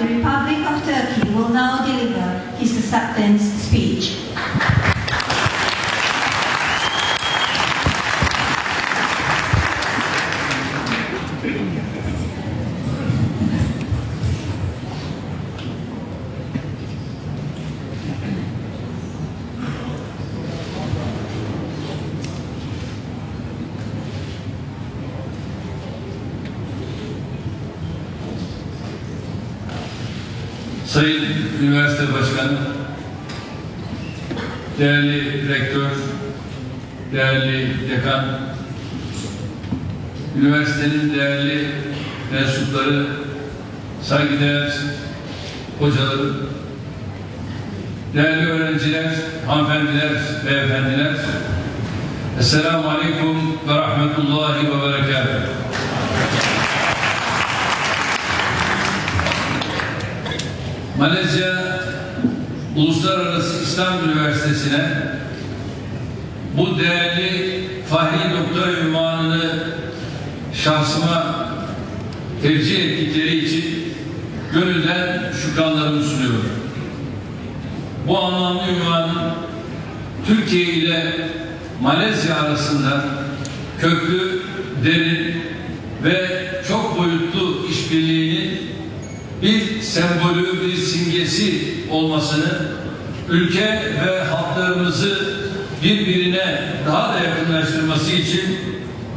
the Republic of Turkey, will now deliver his acceptance speech. Üniversite Başkanı, değerli rektör, değerli dekan, üniversitenin değerli mensupları, saygıdeğer hocaları, değerli öğrenciler, hanımefendiler, beyefendiler, Esselamu Aleyküm ve Rahmetullahi ve Berekatuhu. Malezya Uluslararası İslam Üniversitesi'ne bu değerli Fahri Doktor ünvanını şahsıma tercih ettikleri için gönülden şükranlarımı sunuyorum. Bu anlamlı ünvanın Türkiye ile Malezya arasında köklü, derin ve çok boyutlu işbirliğinin bir sembolü, bir simgesi olmasını, ülke ve halklarımızı birbirine daha da yakınlaştırması için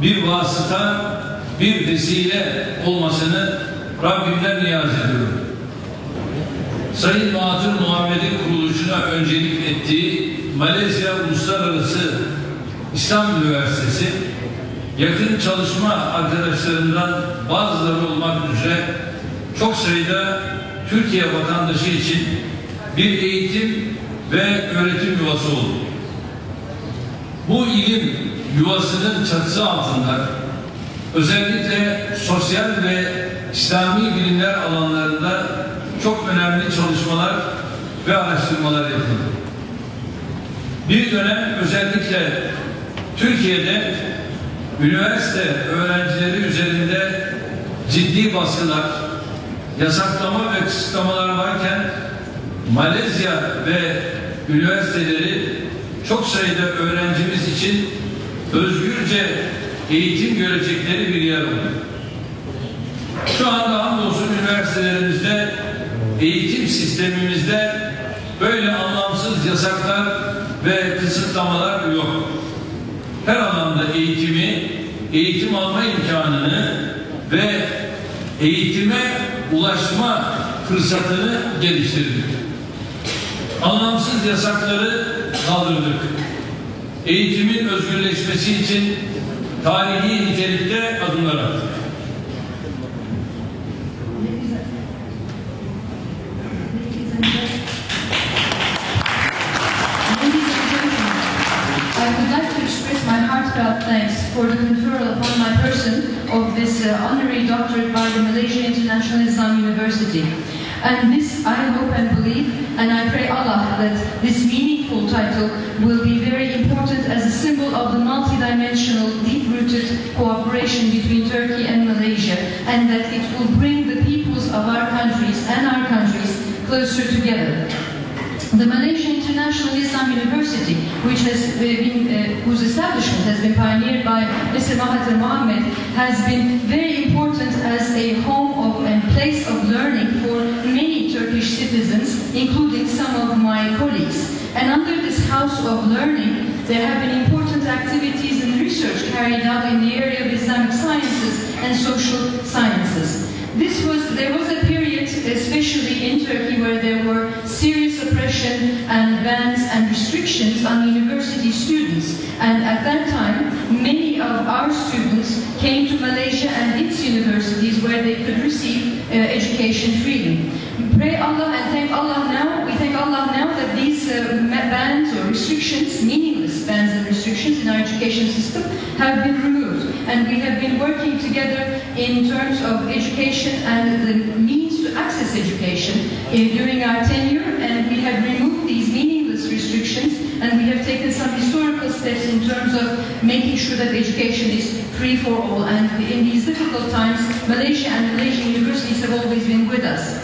bir vasıta, bir vesile olmasını Rabbimden niyaz ediyorum. Sayın Mahathir Muhammed'in kuruluşuna öncelik ettiği Malezya Uluslararası İslam Üniversitesi yakın çalışma arkadaşlarından bazıları olmak üzere çok sayıda Türkiye vatandaşı için bir eğitim ve öğretim yuvası oldu. Bu ilim yuvasının çatısı altında özellikle sosyal ve İslami bilimler alanlarında çok önemli çalışmalar ve araştırmalar yapıldı. Bir dönem özellikle Türkiye'de üniversite öğrencileri üzerinde ciddi baskılar, yasaklama ve kısıtlamalar varken Malezya ve üniversiteleri çok sayıda öğrencimiz için özgürce eğitim görecekleri bir yer oldu. Şu anda hamdolsun üniversitelerimizde eğitim sistemimizde böyle anlamsız yasaklar ve kısıtlamalar yok. Her alanda eğitimi, eğitim alma imkanını ve eğitime ulaşma fırsatını geliştirdik. Anlamsız yasakları kaldırdık. Eğitimin özgürleşmesi için tarihi nitelikte adımlar attık. My heartfelt thanks for the this uh, honorary doctorate by the Malaysia International Islam University. And this I hope and believe, and I pray Allah that this meaningful title will be very important as a symbol of the multidimensional, deep-rooted cooperation between Turkey and Malaysia, and that it will bring the peoples of our countries and our countries closer together. The Malaysia International Islam University, which has been, uh, whose establishment has been pioneered by Mr. Mahathir Mohamad, has been very important as a home of and place of learning for many Turkish citizens, including some of my colleagues. And under this house of learning, there have been important activities and research carried out in the area of Islamic sciences and social sciences. This was, there was a period, especially in Turkey, where there and bans and restrictions on university students. And at that time, many of our students came to Malaysia and its universities where they could receive uh, education freely. We pray Allah and thank Allah now, we thank Allah now that these uh, bans or restrictions, meaningless bans and restrictions in our education system have been removed. And we have been working together in terms of education and the means to access education during our tenure, and we have removed these meaningless restrictions, and we have taken some historical steps in terms terms of making sure that education is free for all. And in these difficult times, Malaysia and Malaysian universities have always been with us.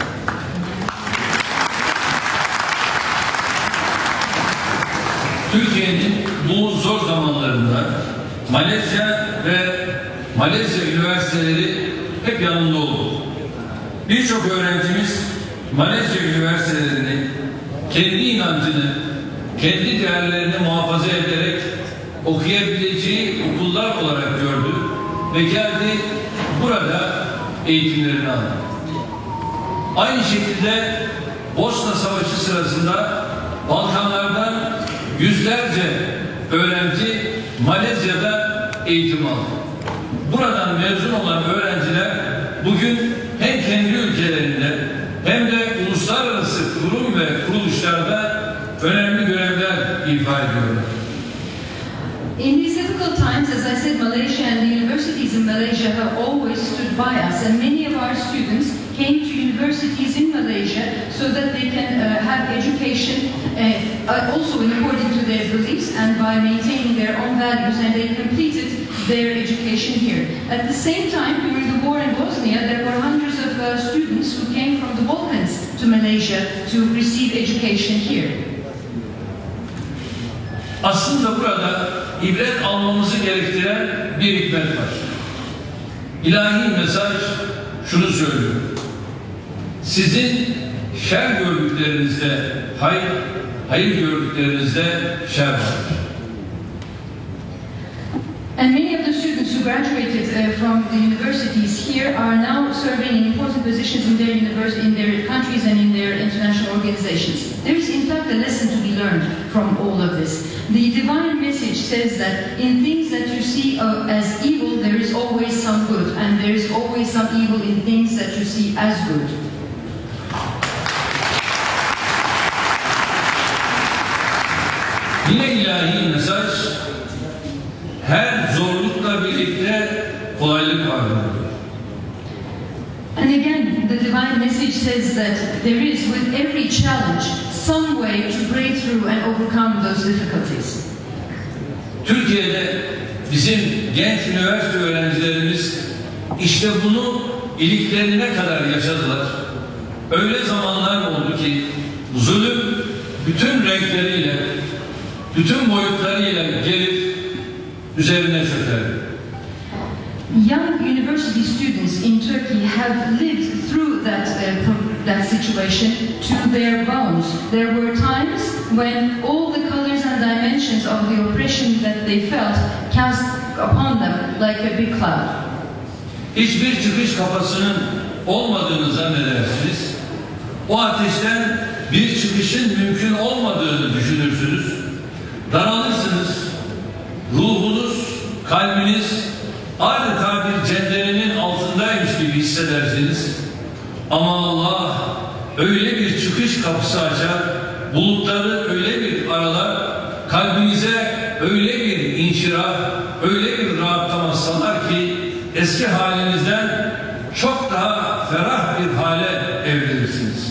Türkiye'nin bu zor zamanlarında Malezya ve Malezya üniversiteleri hep yanında oldu. Birçok öğrencimiz Malezya üniversitelerini kendi inancını, kendi değerlerini muhafaza ederek okuyabileceği okullar olarak gördü ve geldi burada eğitimlerini aldı. Aynı şekilde Bosna Savaşı sırasında Malaysia have always stood by us, and many of our students came to universities in Malaysia so that they can uh, have education uh, also in according to their beliefs and by maintaining their own values, and they completed their education here. At the same time, during the war in Bosnia, there were hundreds of uh, students who came from the Balkans to Malaysia to receive education here. Aslında burada ibret almamızı gerektiren bir hikmet var. İlahi mesaj şunu söylüyor. Sizin şer gördüklerinizde hayır, hayır gördüklerinizde şer vardır. And many of the students who graduated uh, from the universities here are now serving in important positions in their univers- in their countries and in their international organizations. There is in fact a lesson to be learned from all of this. The divine message says that in things that you see uh, as evil, always some good, and there is always some evil in things that you see as good. Yine ilahi mesaj her zorlukla birlikte kolaylık vardır. And again, the divine message says that there is, with every challenge, some way to break through and overcome those difficulties. Türkiye'de bizim genç üniversite öğrencilerimiz işte bunu iliklerine kadar yaşadılar. Öyle zamanlar oldu ki zulüm bütün renkleriyle, bütün boyutlarıyla gelip üzerine çökerdi. Young university students in Turkey have lived through that, uh, that situation to their bones. There were times when all the colors and dimensions of the oppression that they felt cast upon them like a big cloud. Hiçbir çıkış kapısının olmadığını zannedersiniz. O ateşten bir çıkışın mümkün olmadığını düşünürsünüz. Daralırsınız. Ruhunuz, kalbiniz adeta bir cenderenin altındaymış gibi hissedersiniz. Ama Allah öyle bir çıkış kapısı açar, bulutları öyle bir aralar, kalbinize öyle bir inşirah, öyle bir rahatlama salar ki eski halinizden çok daha ferah bir hale evrilirsiniz.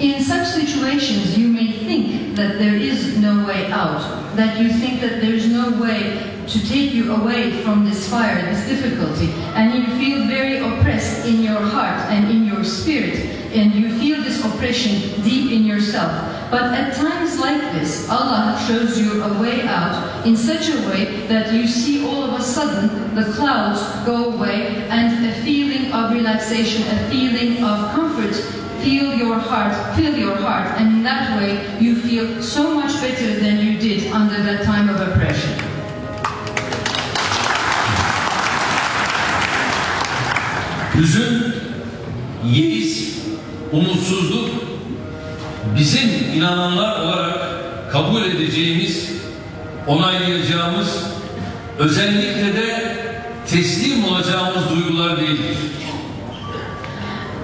In such situations, you may think that there is no way out, that you think that there is no way to take you away from this fire, this difficulty, and you feel very oppressed in your heart and in your spirit, and you feel this oppression deep in yourself. But at times like this, Allah shows you a way out in such a way that you see all of a sudden the clouds go away and a feeling of relaxation, a feeling of comfort feel your heart, fill your heart, and in that way you feel so much better than you did under that time of oppression. Hüzün, yeis, umutsuzluk bizim inananlar olarak kabul edeceğimiz, onaylayacağımız, özellikle de teslim olacağımız duygular değildir.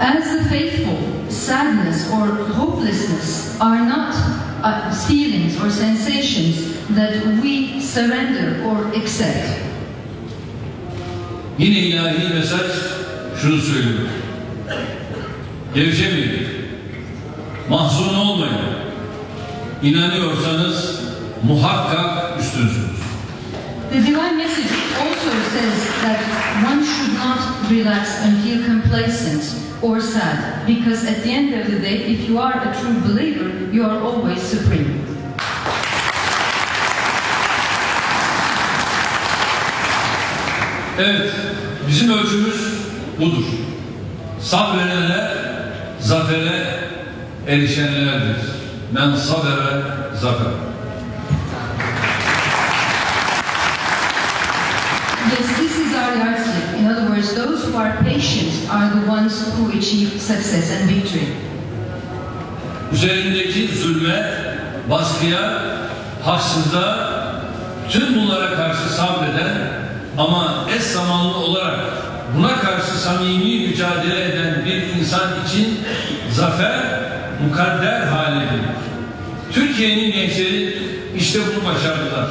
As the faithful, sadness or hopelessness are not uh, feelings or sensations that we surrender or accept. Yine ilahi mesaj şunu söylüyor. Gevşemeyin. Mahzun olmayın. İnanıyorsanız muhakkak üstünsünüz. The divine message also says that one should not relax and feel complacent or sad, because at the end of the day, if you are a true believer, you are always supreme. Evet, bizim ölçümüz budur. Sabredenler zafere erişenlerdir. Men sabere zafer. Yes, this is our yardstick. In other words, those who are patient are the ones who achieve success and victory. Üzerindeki zulme, baskıya, haksızlığa, tüm bunlara karşı sabreden ama eş zamanlı olarak buna karşı samimi mücadele eden bir insan için zafer mukadder hale gelir. Türkiye'nin gençleri işte bunu başardılar.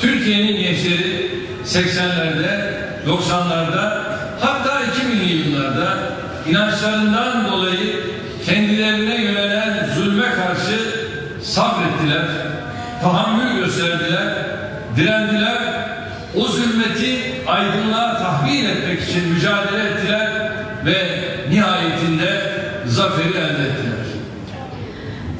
Türkiye'nin gençleri 80'lerde, 90'larda hatta 2000'li yıllarda inançlarından dolayı kendilerine yönelen zulme karşı sabrettiler, tahammül gösterdiler, direndiler, o zulmeti aydınlığa tahvil etmek için mücadele ettiler ve nihayetinde zaferi elde ettiler.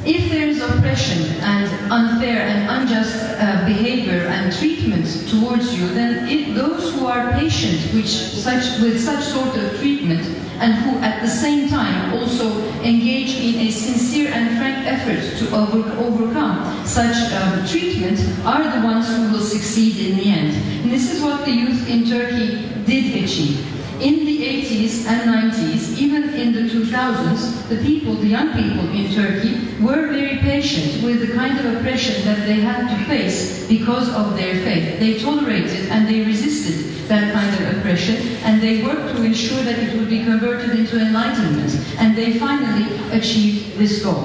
If there is oppression and unfair and unjust uh, behavior and treatment towards you, then it, those who are patient with such, with such sort of treatment and who at the same time also engage in a sincere and frank effort to over, overcome such um, treatment are the ones who will succeed in the end. And this is what the youth in Turkey did achieve. In the 80s and 90s, even in the 2000s, the people, the young people in Turkey, were very patient with the kind of oppression that they had to face because of their faith. They tolerated and they resisted that kind of oppression, and they worked to ensure that it would be converted into enlightenment, and they finally achieved this goal.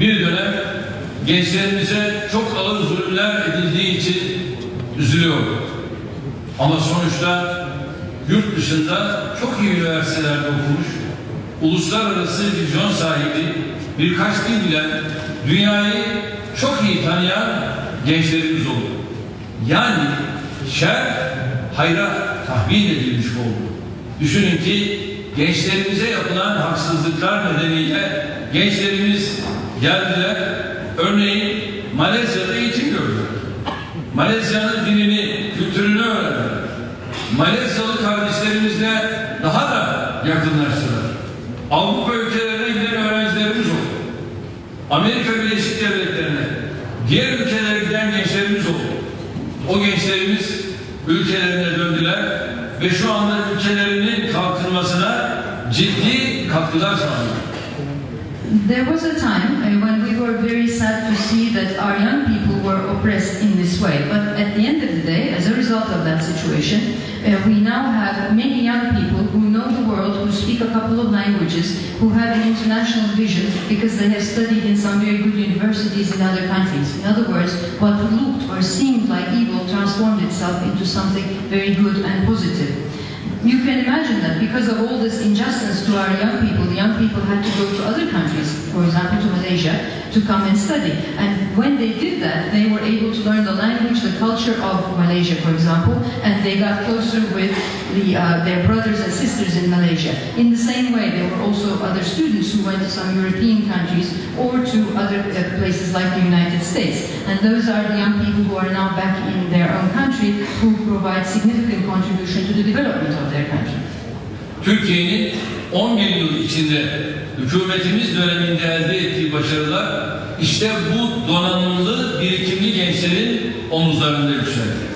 Bir dönem gençlerimize çok ağır zulümler edildiği için üzülüyorum. Ama sonuçta yurt dışında çok iyi üniversitelerde okumuş, uluslararası vizyon sahibi, birkaç dil bilen, dünyayı çok iyi tanıyan gençlerimiz oldu. Yani şer hayra tahmin edilmiş oldu. Düşünün ki gençlerimize yapılan haksızlıklar nedeniyle gençlerimiz geldiler. Örneğin Malezya'da eğitim gördüler. Malezya'nın dinini, kültürünü öğrendiler. Malezyalı kardeşlerimizle daha da yakınlaştılar. Avrupa ülkelerine giden öğrencilerimiz oldu. Amerika Birleşik Devletleri'ne, diğer ülkelere giden gençlerimiz oldu. O gençlerimiz ülkelerine döndüler ve şu anda ülkelerinin kalkınmasına ciddi katkılar sağlıyor. There was a time uh, when we were very sad to see that our young people were oppressed in way. But at the end of the day, as a result of that situation, uh, we now have many young people who know the world, who speak a couple of languages, who have an international vision because they have studied in some very good universities in other countries. In other words, what looked or seemed like evil transformed itself into something very good and positive. You can imagine that because of all this injustice to our young people, the young people had to go to other countries, for example to Malaysia, to come and study. And when they did that, they were able to learn the language, the culture of Malaysia, for example, and they got closer with the, uh, their brothers and sisters in Malaysia. In the same way, there were also other students who went to some European countries or to other uh, places like the United States. And those are the young people who are now back in their own country who provide significant contribution to the development of their country. Türkiye'nin 11 yıl içinde hükümetimiz döneminde elde ettiği başarılar işte bu donanımlı, birikimli gençlerin omuzlarında yükseldi.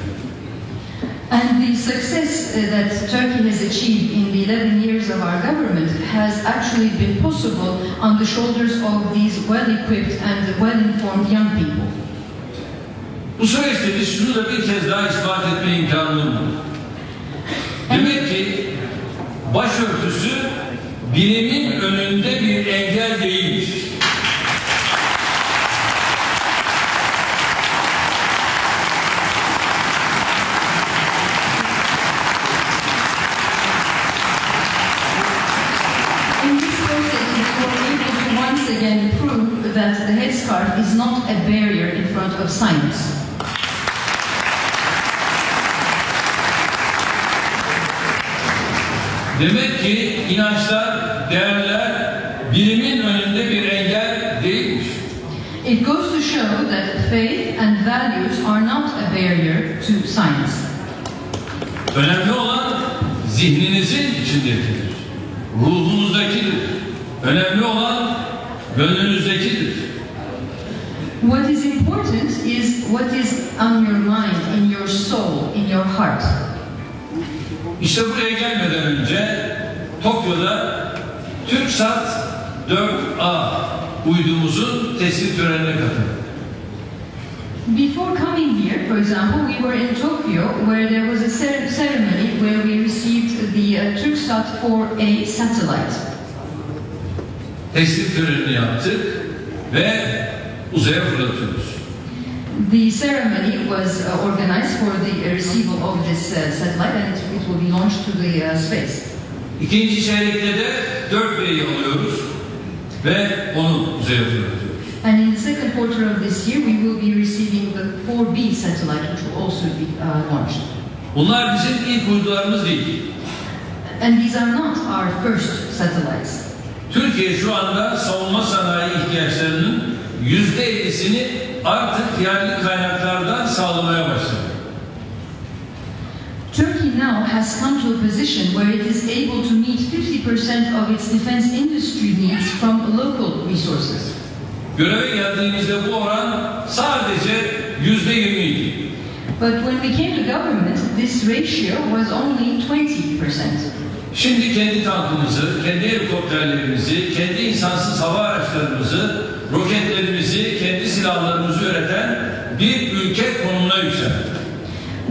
And the success uh, that Turkey has achieved in the 11 years of our government has actually been possible on the shoulders of these well-equipped and well-informed young people. Bu süreçte biz şunu da bir kez daha ispat etme imkanı bulduk. Demek ki başörtüsü bilimin önünde bir engel değilmiş. a barrier in front of science. Demek ki inançlar, değerler bilimin önünde bir engel değilmiş. It goes to show that faith and values are not a barrier to science. Önemli olan zihninizin içindekidir. Ruhunuzdakidir. Önemli olan gönlünüzdekidir. What is important is what is on your mind, in your soul, in your heart. İşte buraya gelmeden önce Tokyo'da TürkSat 4A uydumuzun teslim törenine katıldım. Before coming here, for example, we were in Tokyo where there was a cer- ceremony where we received the uh, TurkSat 4A satellite. Teslim törenini yaptık ve uzaya fırlatıyoruz. The ceremony was uh, organized for the receival of this uh, satellite and it, it will be launched to the uh, space. İkinci çeyrekte de 4B'yi alıyoruz ve onu uzaya fırlatıyoruz. And in the second quarter of this year, we will be receiving the 4B satellite, which will also be uh, launched. Bunlar bizim ilk uydularımız değil. And these are not our first satellites. Türkiye şu anda savunma sanayi ihtiyaçlarının yüzde ellisini artık yerli kaynaklardan sağlamaya başladı. Turkey now has come to a position where it is able to meet 50% of its defense industry needs from local resources. Göreve geldiğimizde bu oran sadece yüzde yirmiydi. But when we came to government, this ratio was only 20%. Şimdi kendi tankımızı, kendi helikopterlerimizi, kendi insansız hava araçlarımızı, roketlerimizi, kendi silahlarımızı üreten bir ülke konumuna yükseldik.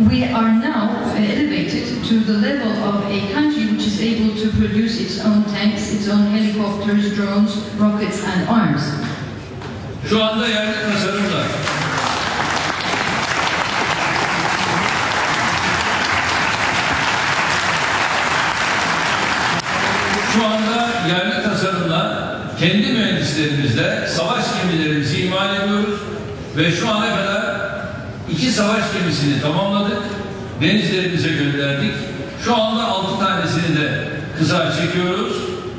We are now elevated to the level of a country which is able to produce its own tanks, its own helicopters, drones, rockets, and arms. Şu anda yerli tasarımla Şu anda yerli tasarımla kendi mühendislerimizle savaş gemilerimizi imal ediyoruz ve şu ana kadar iki savaş gemisini tamamladık. Denizlerimize gönderdik. Şu anda altı tanesini de kısa çekiyoruz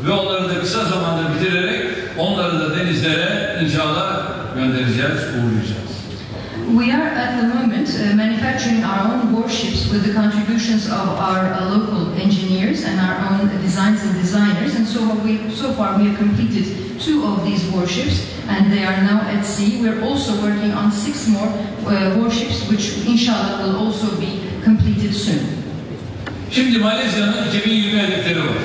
ve onları da kısa zamanda bitirerek onları da denizlere inşallah göndereceğiz, uğurlayacağız. We are at the moment uh, manufacturing our own warships with the contributions of our uh, local engineers and our own designs and designers. And so we, so far we have completed two of these warships, and they are now at sea. We're also working on six more uh, warships, which inshallah will also be completed soon. Şimdi Malezya'nın 2020 hedefleri var.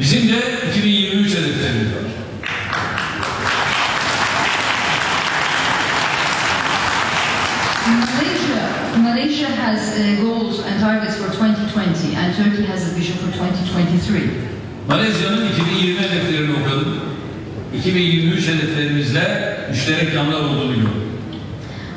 Bizim de 2023 hedeflerimiz var. Has uh, goals and targets for 2020, and Turkey has a vision for 2023. Malezya'nın 2020 hedeflerini okudum. 2023 hedeflerimizle müşterek yanlar olduğunu gördüm.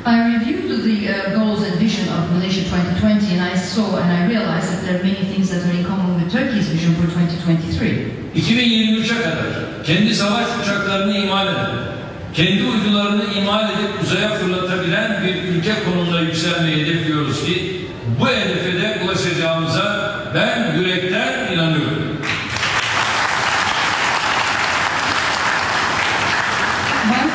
I reviewed the uh, goals and vision of Malaysia 2020 and I saw and I realized that there are many things that are in common with Turkey's vision for 2023. 2023'e kadar kendi savaş uçaklarını imal eden, kendi uydularını imal edip uzaya fırlatabilen bir ülke konumuna yükselmeyi hedefliyoruz ki bu hedefe de ulaşacağımıza ben yürekten inanıyorum. By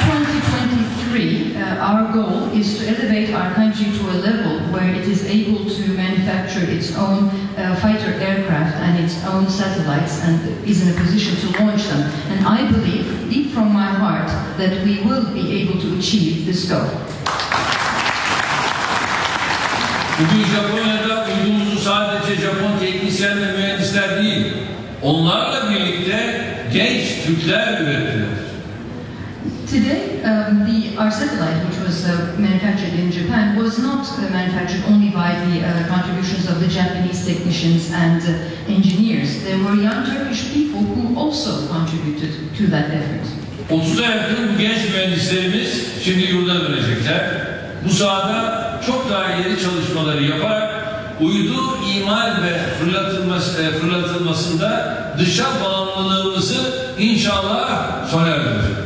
2023, uh, our goal is to elevate our country to a level where it is able to manufacture its own uh, fighter aircraft and its own satellites and is in a position to launch them. And I believe, deep from my heart, that we will be able to achieve this goal. Bugün Japonya'da uydumuzu sadece Japon teknisyen ve mühendisler değil, onlarla birlikte genç Türkler ürettiler. Today, um, the, our satellite, which was uh, manufactured in Japan, was not uh, manufactured only by the uh, contributions of the Japanese technicians and uh, engineers. There were young Turkish people who also contributed to that effort. 30'a yakın genç mühendislerimiz şimdi yurda dönecekler. Bu sahada çok daha ileri çalışmaları yaparak uydu imal ve fırlatılması, e, fırlatılmasında dışa bağımlılığımızı inşallah sona erdireceğiz.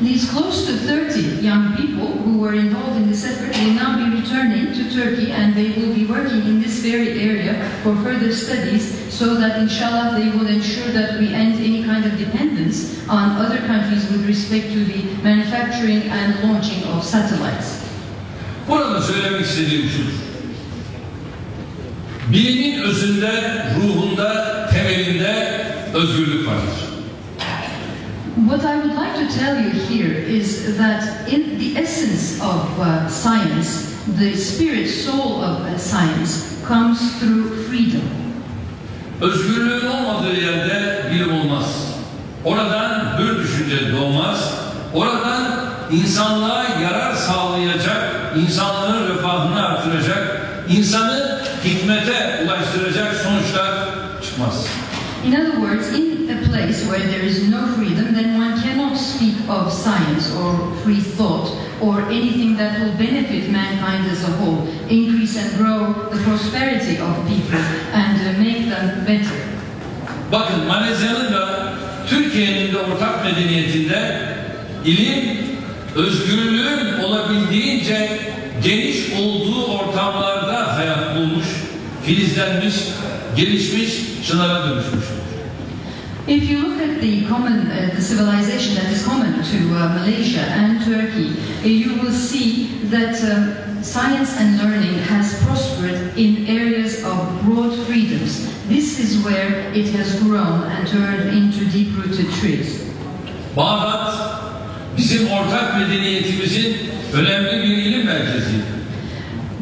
These close to 30 young people who were involved in this effort will now be returning to Turkey and they will be working in this very area for further studies so that inshallah they will ensure that we end any kind of dependence on other countries with respect to the manufacturing and launching of satellites. Burada söylemek istediğim şudur. Bilimin özünde, ruhunda, temelinde özgürlük vardır. To tell you here is that in the essence of uh, science, the spirit soul of uh, science comes through freedom. Özgürlüğün olmadığı yerde bilim olmaz. Oradan hür düşünce doğmaz. Oradan insanlığa yarar sağlayacak, insanlığın refahını artıracak, insanı hikmete ulaştıracak sonuçlar çıkmaz. In other words, in a place where there is no freedom, then one speak of science or free thought or anything that will benefit mankind as a whole, increase and grow the prosperity of people and uh, make them better. Bakın Malezya'nın da Türkiye'nin de ortak medeniyetinde ilim özgürlüğün olabildiğince geniş olduğu ortamlarda hayat bulmuş, filizlenmiş, gelişmiş, çınara dönüşmüştür. If you look at the common, uh, the civilization that is common to uh, Malaysia and Turkey, uh, you will see that um, science and learning has prospered in areas of broad freedoms. This is where it has grown and turned into deep-rooted trees. Bağdat bizim ortak medeniyetimizin önemli bir ilim merkeziydi.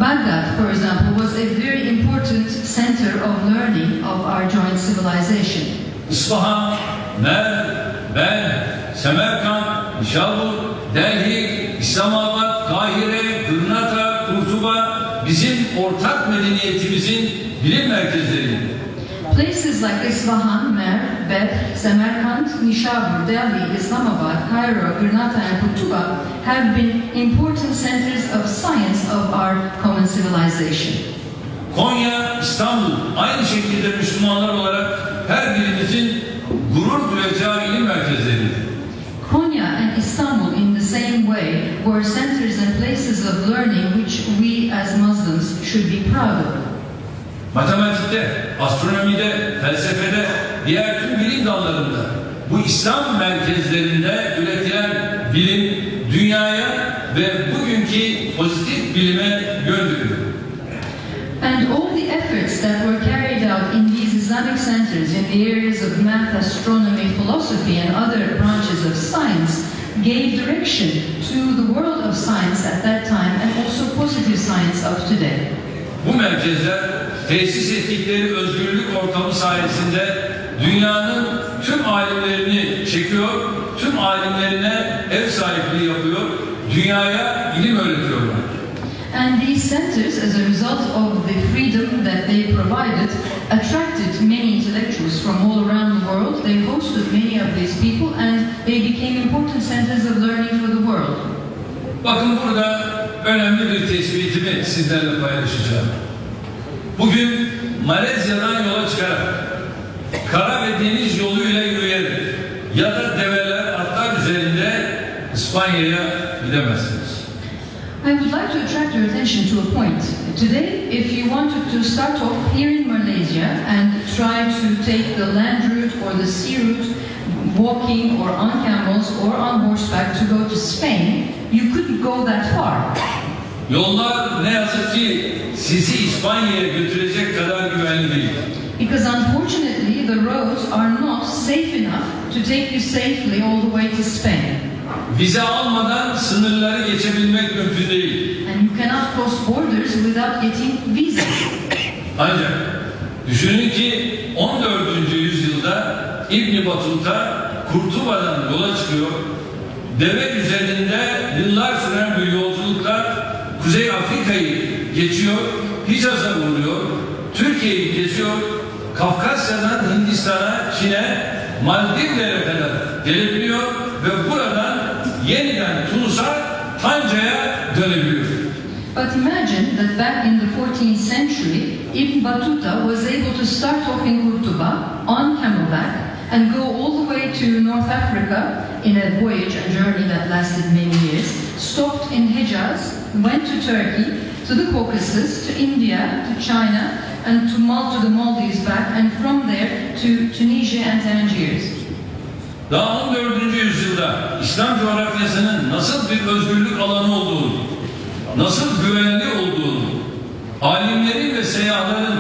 Baghdad, for example, was a very important center of learning of our joint civilization. İsfahan, Merv, Ben, Semerkant, Nişabur, Delhi, İslamabad, Kahire, Gırnata, Kurtuba bizim ortak medeniyetimizin bilim merkezleriydi. Places like Isfahan, Merv, Beth, Samarkand, Nishabur, Delhi, Islamabad, Cairo, Granada, and Kurtuba have been important centers of science of our common civilization. Konya, İstanbul aynı şekilde Müslümanlar olarak her birimizin gurur duyacağı ilim merkezleriydi. Konya and Istanbul, in the same way, were centers and places of learning which we as Muslims should be proud of. Matematikte, astronomide, felsefede, diğer tüm bilim dallarında bu İslam merkezlerinde üretilen bilim dünyaya ve bugünkü pozitif bilime gönderiyor. And all the efforts that were carried out in Islamic centers in the areas of math, astronomy, philosophy, and other branches of science gave direction to the world of science at that time and also positive science of today. Bu merkezler tesis ettikleri özgürlük ortamı sayesinde dünyanın tüm alimlerini çekiyor, tüm alimlerine ev sahipliği yapıyor, dünyaya ilim öğretiyorlar. And these centers, as a result of the freedom that they provided, attracted many intellectuals from all around the world. They hosted many of these people and they became important centers of learning for the world. Bakın burada önemli bir tespitimi sizlerle paylaşacağım. Bugün Malezya'dan yola çıkarak kara ve deniz yoluyla yürüyerek ya da develer atlar üzerinde İspanya'ya gidemezsiniz. I would like to attract your attention to a point. Today, if you wanted to start off here in Malaysia and try to take the land route or the sea route, walking or on camels or on horseback to go to Spain, you couldn't go that far. Yollar ne yazık ki sizi İspanya'ya götürecek kadar güvenli değil. Because unfortunately, the roads are not safe enough to take you safely all the way to Spain. Vize almadan sınırları geçebilmek mümkün değil. And you cannot cross borders without getting visa. Ancak düşünün ki 14. yüzyılda İbn Batuta Kurtuba'dan yola çıkıyor. Deve üzerinde yıllar süren bir yolculukla Kuzey Afrika'yı geçiyor, Hicaz'a uğruyor, Türkiye'yi geziyor, Kafkasya'dan Hindistan'a, Çin'e, Maldivlere kadar gelebiliyor ve buradan yeniden Tunus'a, Tanca'ya dönebiliyor. But imagine that back in the 14th century, Ibn Battuta was able to start off in Kurtuba on camelback and go all the way to North Africa in a voyage, a journey that lasted many years, stopped in Hejaz, went to Turkey, to the Caucasus, to India, to China, and to, Mal- to the Maldives back, and from there to Tunisia and Tangiers. Daha 14. yüzyılda İslam coğrafyasının nasıl bir özgürlük alanı olduğunu, nasıl güvenli olduğunu, alimlerin ve seyyahların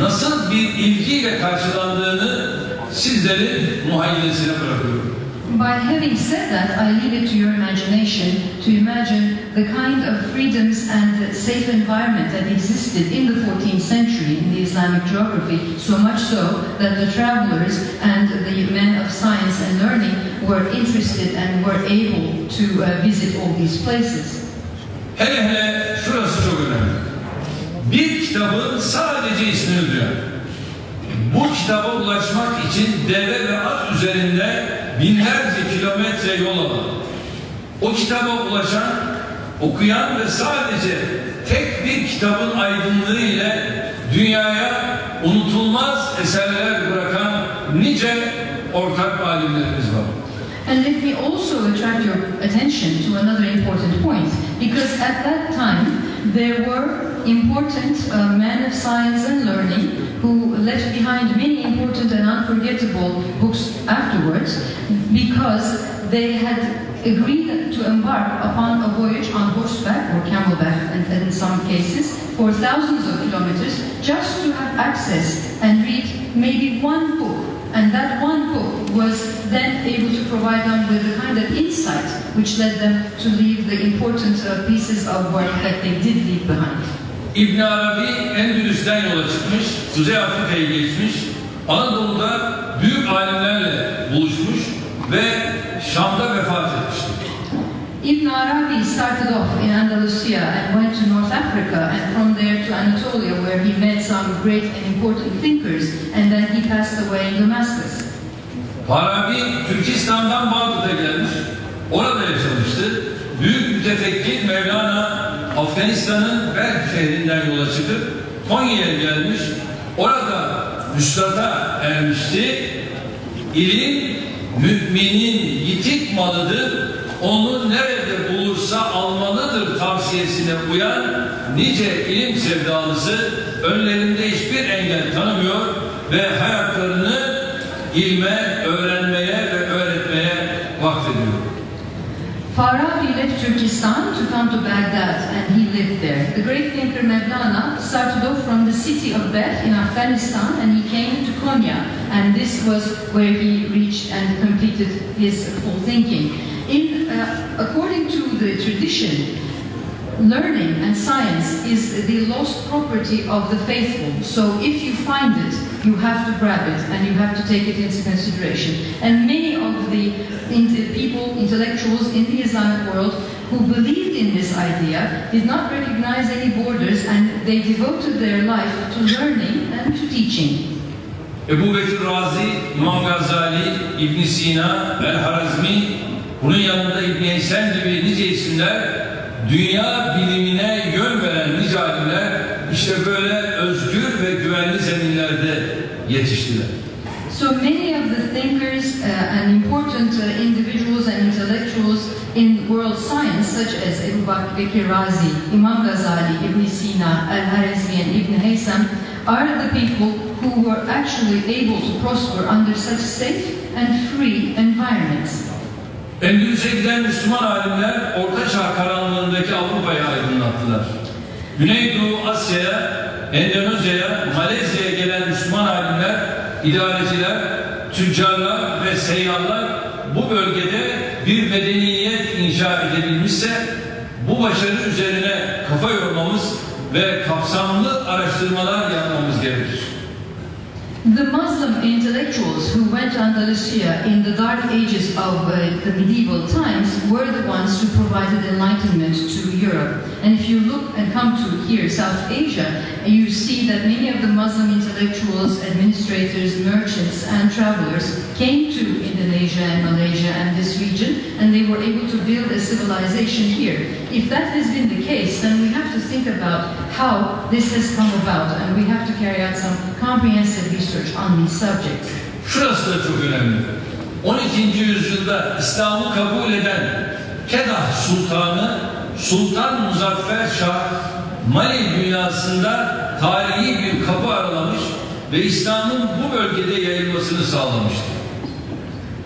nasıl bir ilgiyle karşılandığını sizlerin muhayyilesine bırakıyorum. By having said that, I leave it to your imagination to imagine the kind of freedoms and safe environment that existed in the 14th century in the Islamic geography, so much so that the travelers and the men of science and learning were interested and were able to uh, visit all these places. Hele hele şurası çok önemli. Bir kitabın sadece ismini bu kitaba ulaşmak için deve ve at üzerinde binlerce kilometre yol alan, o kitaba ulaşan, okuyan ve sadece tek bir kitabın aydınlığı ile dünyaya unutulmaz eserler bırakan nice ortak alimlerimiz var. And let me also attract your attention to another important point, because at that time there were important uh, men of science and learning who left behind many important and unforgettable books afterwards, because they had agreed to embark upon a voyage on horseback or camelback and, and in some cases for thousands of kilometers just to have access and read maybe one book and that one book was then able to provide them with the kind of insight which led them to leave the important uh, pieces of work that they did leave behind. İbn Arabi Endülüs'ten yola çıkmış, Kuzey Afrika'yı geçmiş, Anadolu'da büyük alimlerle buluşmuş ve Şam'da vefat etmiştir. Ibn Arabi started off in Andalusia and went to North Africa and from there to Anatolia where he met some great and important thinkers and then he passed away in Damascus. Farabi Türkistan'dan Bağdat'a gelmiş, orada yaşamıştı. Büyük mütefekkir Mevlana Afganistan'ın Berk şehrinden yola çıkıp Konya'ya gelmiş, orada müstata ermişti. İlim müminin yitik malıdır, onu nerede bulursa almalıdır tavsiyesine uyan nice ilim sevdalısı önlerinde hiçbir engel tanımıyor ve hayatlarını ilme, öğrenmeye to come to Baghdad and he lived there. The great thinker Mevlana started off from the city of Beth in Afghanistan and he came to Konya and this was where he reached and completed his full thinking. In, uh, according to the tradition, learning and science is the lost property of the faithful. So if you find it, you have to grab it and you have to take it into consideration. And many of the people, intellectuals in the Islamic world who believed in this idea did not recognize any borders and they devoted their life to learning and to teaching. Ebu Bekir Razi, İmam Gazali, İbn Sina, El-Harazmi, bunun yanında İbn Heysen gibi nice isimler dünya bilimine yön veren nice alimler işte böyle özgür ve güvenli zeminlerde yetiştiler. So many of the thinkers uh, and important uh, individuals and in world science, such as Abu Bakr Razi, Imam Ghazali, Ibn Sina, Al-Harazmi, and Ibn Haytham, are the people who were actually able to prosper under such safe and free environments. Endülüs'e Müslüman alimler Orta Çağ karanlığındaki Avrupa'yı aydınlattılar. Güneydoğu Asya'ya, Endonezya'ya, Malezya'ya gelen Müslüman alimler, idareciler, tüccarlar ve seyyarlar bu bölgede bir medeniyet inşa bu başarı üzerine kafa yormamız ve kapsamlı araştırmalar yapmamız gerekir. The Muslim intellectuals who went to Andalusia in the dark ages of uh, the medieval times were the ones who provided enlightenment to Europe. And if you look and come to here, South Asia, you see that many of the Muslim intellectuals, administrators, merchants, and travelers came to Indonesia and Malaysia and this region, and they were able to build a civilization here. If that has been the case, then we have to think about how this has come about, and we have to carry out some comprehensive research on these subjects. Şurası da çok önemli. 12. yüzyılda İslam'ı kabul eden Kedah Sultanı Sultan Muzaffer Şah Mali dünyasında tarihi bir kapı aralamış ve İslam'ın bu bölgede yayılmasını sağlamıştır.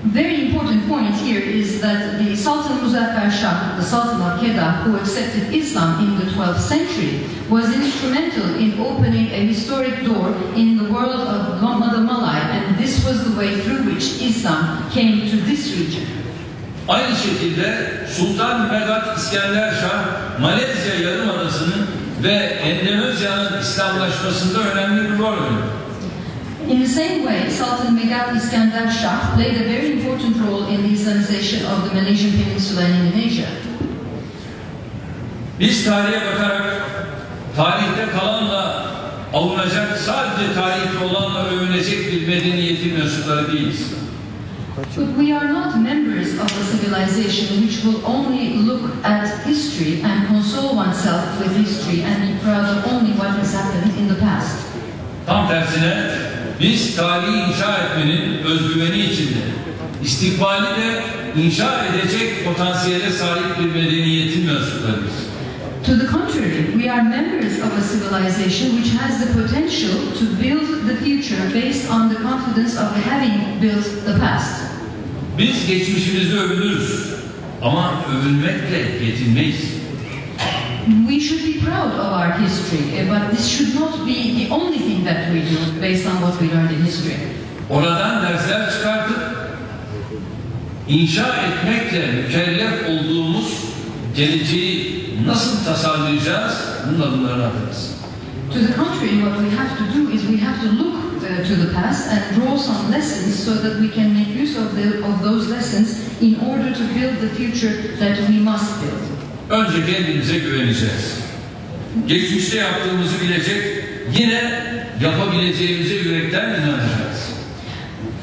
Very important point here is that the Sultan Muzaffar Shah, the Sultan of Kedah, who accepted Islam in the 12th century, was instrumental in opening a historic door in the world of Mother Malay, and this was the way through which Islam came to this region. Aynı şekilde Sultan Megat İskender Şah, Malezya Yarımadası'nın ve Endonezya'nın İslamlaşmasında önemli bir rol oynadı. In the same way, Sultan Megat Iskandar Shah played a very important role in the Islamization of the Malaysian Peninsula and Indonesia. Biz tarihe bakarak tarihte kalanla avunacak, sadece tarihte olanla övünecek bir medeniyetin mensupları değiliz. But we are not members of a civilization which will only look at history and console oneself with history and be proud of only what has happened in the past. Tam tersine biz tarihi inşa etmenin özgüveni içinde, istikbali de inşa edecek potansiyele sahip bir medeniyetin mensuplarıyız. To the contrary, we are members of a civilization which has the potential to build the future based on the confidence of having built the past. Biz geçmişimizde övünürüz ama övünmekle yetinmeyiz. We should be proud of our history, eh, but this should not be the only thing that we do based on what we learned in history. Oradan dersler çıkartıp inşa etmekle mükellef olduğumuz geleceği nasıl tasarlayacağız bunun adımlarını atarız. To the contrary, what we have to do is we have to look uh, to the past and draw some lessons so that we can make use of, the, of those lessons in order to build the future that we must build. Önce kendimize güveneceğiz. Geçmişte yaptığımızı bilecek, yine yapabileceğimize yürekten inanacağız.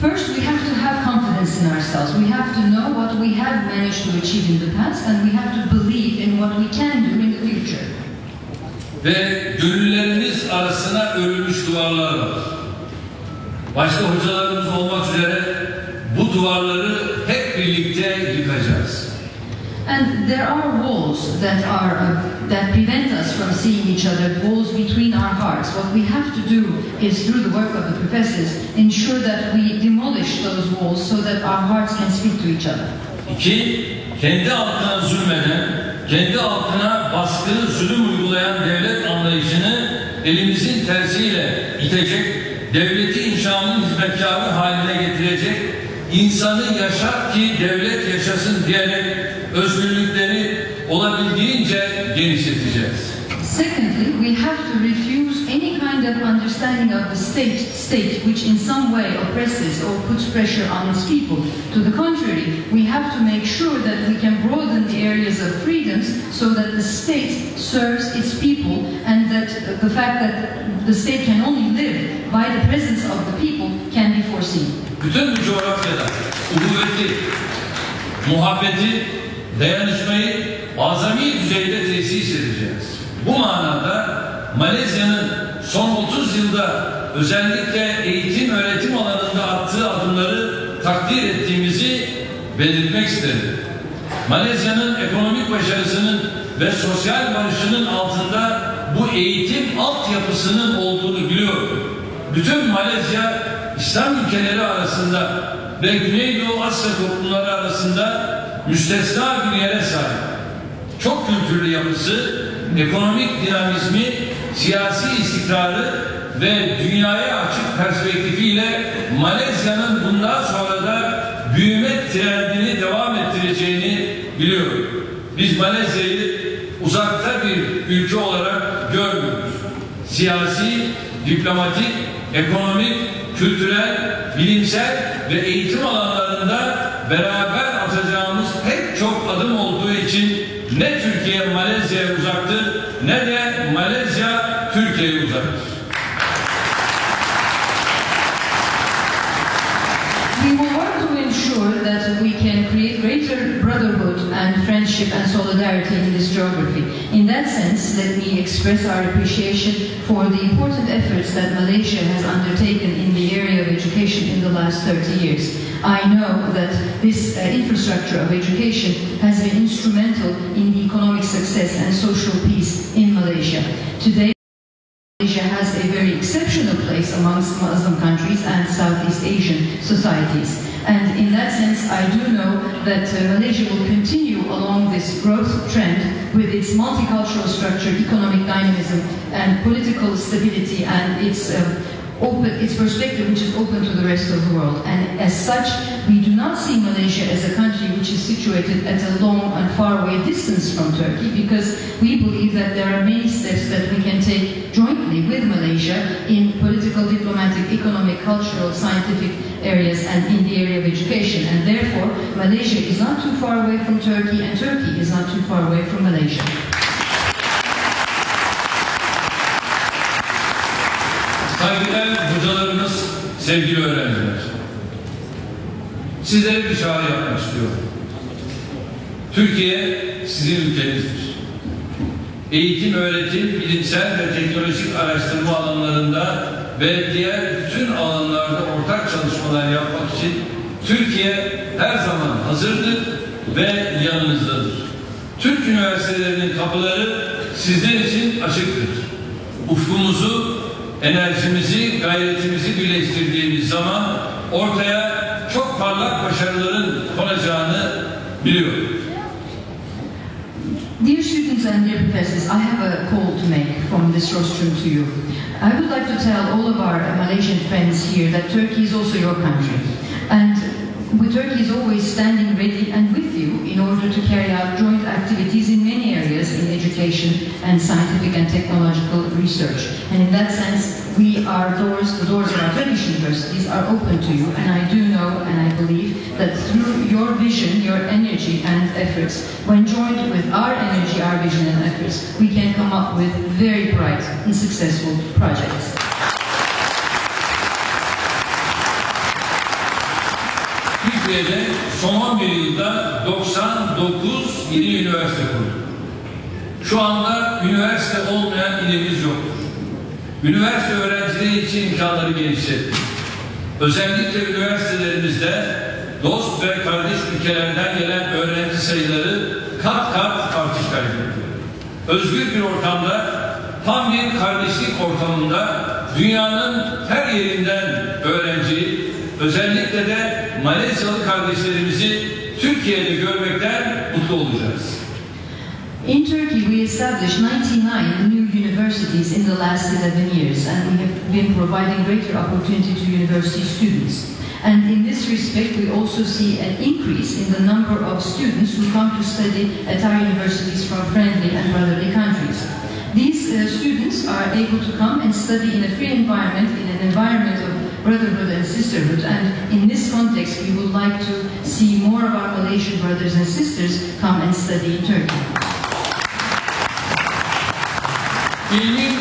First, we have to have confidence in ourselves. We have to know what we have managed to achieve in the past and we have to believe in what we can do in the future. Ve gönüllerimiz arasına örülmüş duvarlar var. Başta hocalarımız olmak üzere bu duvarları hep birlikte yıkacağız. And there are walls that are uh, that prevent us from seeing each other, walls between our hearts. What we have to do is through the work of the professors ensure that we demolish those walls so that our hearts can speak to each other. İki, kendi halkına zulmeden, kendi halkına baskı, zulüm uygulayan devlet anlayışını elimizin tersiyle itecek, devleti inşanın hizmetkarı haline getirecek, insanı yaşat ki devlet yaşasın diyerek özgürlükleri olabildiğince genişleteceğiz. Secondly, we have to refuse any kind of understanding of the state, state which in some way oppresses or puts pressure on its people. To the contrary, we have to make sure that we can broaden the areas of freedoms so that the state serves its people and that the fact that the state can only live by the presence of the people can be foreseen. Bütün bu coğrafyada uhuvveti, muhabbeti, dayanışmayı azami düzeyde tesis edeceğiz. Bu manada Malezya'nın son 30 yılda özellikle eğitim öğretim alanında attığı adımları takdir ettiğimizi belirtmek isterim. Malezya'nın ekonomik başarısının ve sosyal barışının altında bu eğitim altyapısının olduğunu biliyorum. Bütün Malezya İslam ülkeleri arasında ve Güneydoğu Asya toplumları arasında müstesna bir yere sahip. Çok kültürlü yapısı, ekonomik dinamizmi, siyasi istikrarı ve dünyaya açık perspektifiyle Malezya'nın bundan sonra da büyüme trendini devam ettireceğini biliyorum. Biz Malezya'yı uzakta bir ülke olarak görmüyoruz. Siyasi, diplomatik, ekonomik, kültürel, bilimsel ve eğitim alanlarında beraber atacağımız ne Türkiye Malezya'ya uzaktır ne de Malezya Türkiye'ye uzaktır. We will work to ensure that we can create greater brotherhood and friendship and solidarity in this geography. In that sense, let me express our appreciation for the important efforts that Malaysia has undertaken in the area of education in the last 30 years. I know that this uh, infrastructure of education has been instrumental in the economic success and social peace in Malaysia. Today, Malaysia has a very exceptional place amongst Muslim countries and Southeast Asian societies. And in that sense, I do know that uh, Malaysia will continue along this growth trend with its multicultural structure, economic dynamism, and political stability, and its uh, open, its perspective, which is open to the rest of the world. And as such, we do not see Malaysia as a country which is situated at a long and far away distance from Turkey, because we believe that there are many steps that we can take jointly with Malaysia in political, diplomatic, economic, cultural, scientific areas and in the area of education. And therefore, Malaysia is not too far away from Turkey, and Turkey is not too far away from Malaysia. Saygıdeğer hocalarımız, sevgili öğrenciler. Sizlere bir çağrı yapmak istiyorum. Türkiye sizin ülkenizdir. Eğitim, öğretim, bilimsel ve teknolojik araştırma alanlarında ve diğer bütün alanlarda ortak çalışmalar yapmak için Türkiye her zaman hazırdır ve yanınızdadır. Türk üniversitelerinin kapıları sizler için açıktır. Ufkumuzu, enerjimizi, gayretimizi birleştirdiğimiz zaman ortaya çok parlak başarıların konacağını biliyorum. Dear students and dear professors, I have a call to make from this rostrum to you. I would like to tell all of our Malaysian friends here that Turkey is also your country. And Turkey is always standing ready and with you in order to carry out joint activities in many areas in education and scientific and technological research. And in that sense, we are doors, the doors of our Turkish universities are open to you. And I do know and I believe that through your vision, your energy and efforts, when joined with our energy, our vision and efforts, we can come up with very bright and successful projects. Türkiye'de son 11 yılda 99 yeni üniversite. Şu anda üniversite olmayan ilimiz yoktur. Üniversite öğrencileri için imkanları genişlettik. Özellikle üniversitelerimizde dost ve kardeş ülkelerden gelen öğrenci sayıları kat kat artış kaydetti. Özgür bir ortamda, tam bir kardeşlik ortamında dünyanın her yerinden öğrenci, özellikle de Malezyalı kardeşlerimizi Türkiye'de görmekten mutlu olacağız. In Turkey, we established 99 new universities in the last 11 years, and we have been providing greater opportunity to university students. And in this respect, we also see an increase in the number of students who come to study at our universities from friendly and brotherly countries. These uh, students are able to come and study in a free environment, in an environment of brotherhood and sisterhood. And in this context, we would like to see more of our Malaysian brothers and sisters come and study in Turkey. İlmin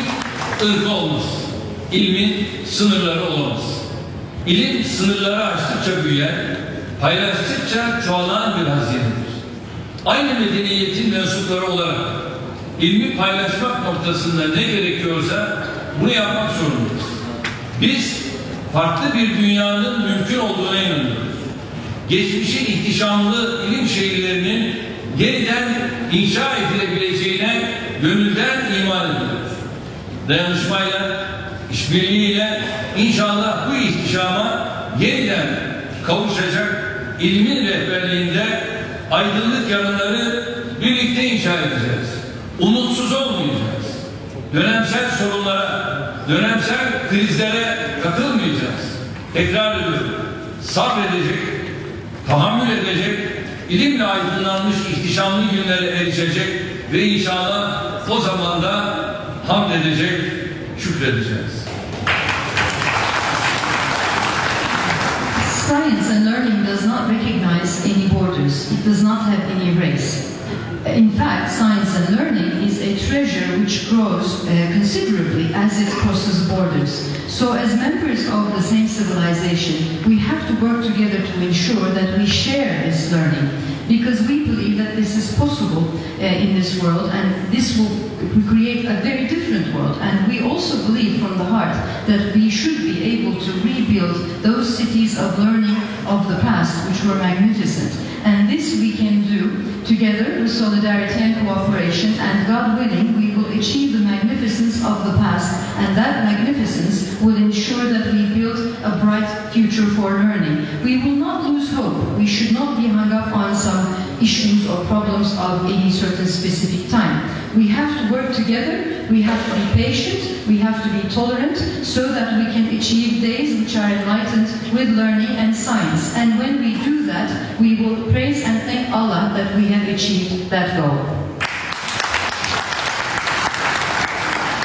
ırkı olmaz. İlmin sınırları olamaz. İlim sınırları aştıkça büyüyen, paylaştıkça çoğalan bir hazinedir. Aynı medeniyetin mensupları olarak ilmi paylaşmak noktasında ne gerekiyorsa bunu yapmak zorundayız. Biz farklı bir dünyanın mümkün olduğuna inanıyoruz. Geçmişin ihtişamlı ilim şehirlerinin yeniden inşa edilebileceğine gönülden iman ediyoruz. Dayanışmayla, işbirliğiyle inşallah bu ihtişama yeniden kavuşacak ilmin rehberliğinde aydınlık yanıları birlikte inşa edeceğiz. Umutsuz olmayacağız. Dönemsel sorunlara, dönemsel krizlere takılmayacağız. Tekrar ediyorum. Sabredecek, tahammül edecek, ilimle aydınlanmış ihtişamlı günlere erişecek ve inşallah o zaman da hamd edecek, şükredeceğiz. Science and learning does not recognize any borders. It does not have any race. In fact, science and learning is a treasure which grows uh, considerably as it crosses borders. So as members of the same civilization, we have to work together to ensure that we share this learning because we believe that this is possible uh, in this world and this will create a very different world. And we also believe from the heart that we should be able to rebuild those cities of learning of the past, which were magnificent. And this we can do together with solidarity and cooperation, and God willing, we will achieve the magnificence of the past, and that magnificence will ensure that we build a bright future for learning. We will not lose hope. We should not be hung up on some issues or problems of any certain specific time. We have to work together, we have to be patient, we have to be tolerant, so that we can achieve days which are enlightened with learning and science. And when we do that, we will praise and thank Allah that we have achieved that goal.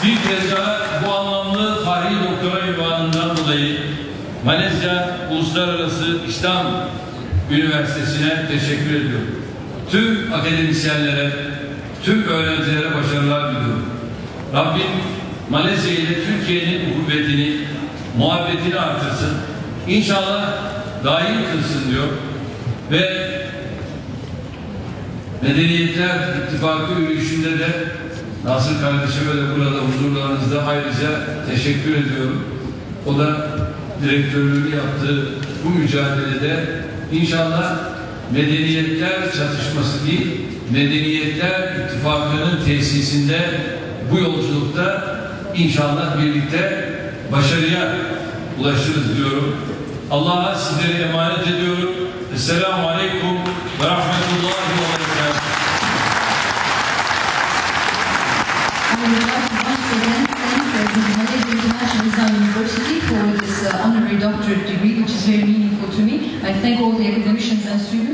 Bir kez daha bu anlamlı Fahri Doktora ünvanından dolayı Malezya Uluslararası İslam Üniversitesi'ne teşekkür ediyorum. Tüm akademisyenlere, tüm öğrencilere başarılar diliyorum. Rabbim Malezya ile Türkiye'nin kuvvetini, muhabbetini artırsın. İnşallah daim kılsın diyor. Ve Medeniyetler İttifakı yürüyüşünde de Nasır kardeşime de burada huzurlarınızda ayrıca teşekkür ediyorum. O da direktörlüğünü yaptığı bu mücadelede inşallah medeniyetler çatışması değil, medeniyetler ittifakının tesisinde bu yolculukta inşallah birlikte başarıya ulaşırız diyorum. Allah'a sizleri emanet ediyorum. Esselamu Aleyküm ve Rahmetullahi the Malaysia International Islam University for this honorary doctorate degree, which is very meaningful to me. I thank all the academicians and students.